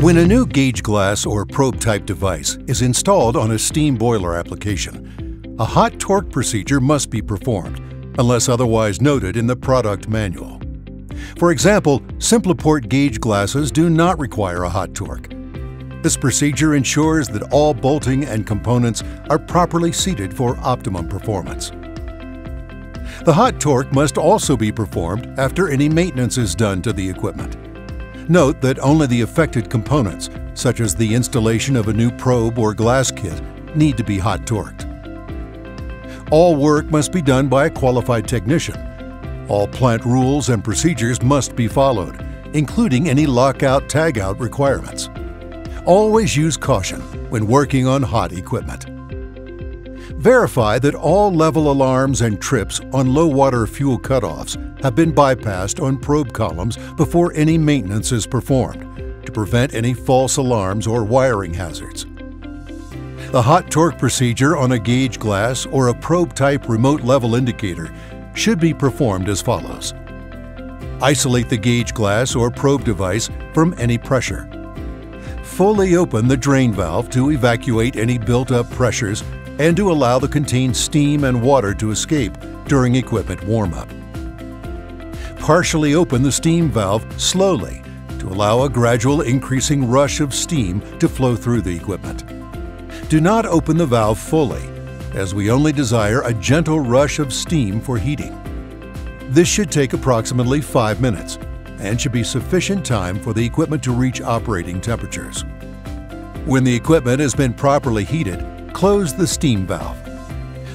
When a new gauge glass or probe type device is installed on a steam boiler application, a hot torque procedure must be performed, unless otherwise noted in the product manual. For example, Simpliport gauge glasses do not require a hot torque. This procedure ensures that all bolting and components are properly seated for optimum performance. The hot torque must also be performed after any maintenance is done to the equipment. Note that only the affected components, such as the installation of a new probe or glass kit, need to be hot torqued. All work must be done by a qualified technician. All plant rules and procedures must be followed, including any lockout tagout requirements. Always use caution when working on hot equipment. Verify that all level alarms and trips on low water fuel cutoffs have been bypassed on probe columns before any maintenance is performed to prevent any false alarms or wiring hazards. The hot torque procedure on a gauge glass or a probe type remote level indicator should be performed as follows. Isolate the gauge glass or probe device from any pressure. Fully open the drain valve to evacuate any built-up pressures and to allow the contained steam and water to escape during equipment warm-up. Partially open the steam valve slowly to allow a gradual increasing rush of steam to flow through the equipment. Do not open the valve fully, as we only desire a gentle rush of steam for heating. This should take approximately 5 minutes and should be sufficient time for the equipment to reach operating temperatures. When the equipment has been properly heated, close the steam valve.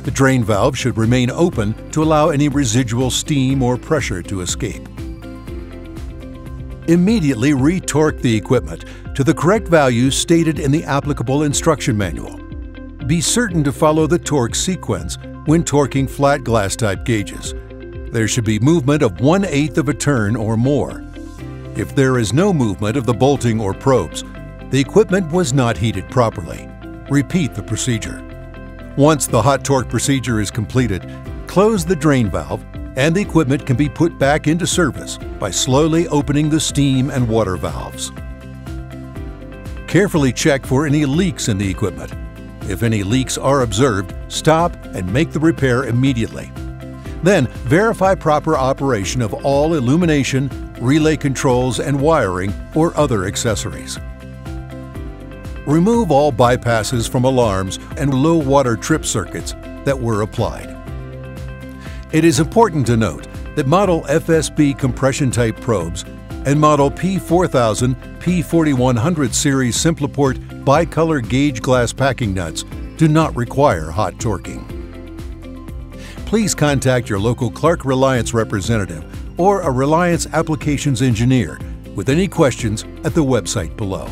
The drain valve should remain open to allow any residual steam or pressure to escape. Immediately retorque the equipment to the correct values stated in the applicable instruction manual. Be certain to follow the torque sequence when torquing flat glass type gauges. There should be movement of 1 8th of a turn or more. If there is no movement of the bolting or probes, the equipment was not heated properly. Repeat the procedure. Once the hot torque procedure is completed, close the drain valve and the equipment can be put back into service by slowly opening the steam and water valves. Carefully check for any leaks in the equipment. If any leaks are observed, stop and make the repair immediately. Then verify proper operation of all illumination, relay controls and wiring or other accessories. Remove all bypasses from alarms and low water trip circuits that were applied. It is important to note that Model FSB compression type probes and Model P4000 P4100 series Simpliport bicolor gauge glass packing nuts do not require hot torquing. Please contact your local Clark Reliance representative or a Reliance applications engineer with any questions at the website below.